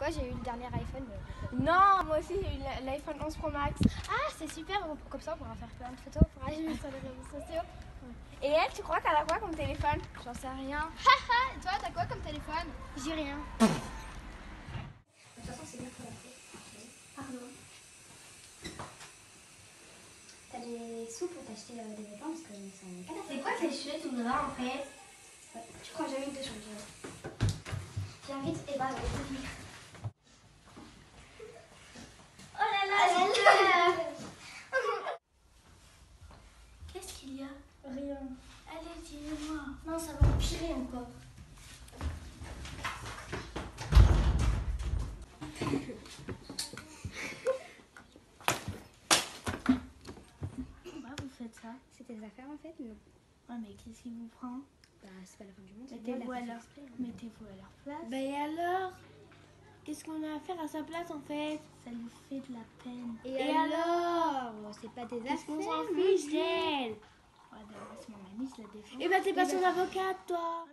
quoi J'ai eu le dernier iPhone. euh, Non, moi aussi j'ai eu l'iPhone 11 Pro Max. Ah, c'est super. on- Comme ça, on pourra faire plein de photos pour aller sur les réseaux sociaux. Et elle, tu crois qu'elle a quoi comme téléphone? J'en sais rien. Haha, et toi, t'as quoi comme téléphone? J'ai rien. De toute façon, c'est bien pour la peau. Pardon. T'as des sous pour t'acheter euh, des vêtements parce que ils sont. C'est quoi ces cheveux tout gras en fait? Ouais, Tu crois jamais que de changer. J'invite Eva à venir. Oh là là, j'ai peur Qu'est-ce qu'il y a Rien. Non, ça va empirer encore. Pourquoi vous faites ça? C'était des affaires en fait Non? Ouais, mais qu'est-ce qui vous prend? Bah, c'est pas la fin du monde. Mettez-vous à leur, hein. mettez-vous à leur place. Ben et alors? Qu'est-ce qu'on a à faire à sa place en fait? Ça lui fait de la peine. Et, Et alors? C'est pas des Qu'est-ce qu'on affaires. s'en fiche d'elle Ouais, d'ailleurs, c'est mon amie, je la défends. Eh ben t'es pas son avocate toi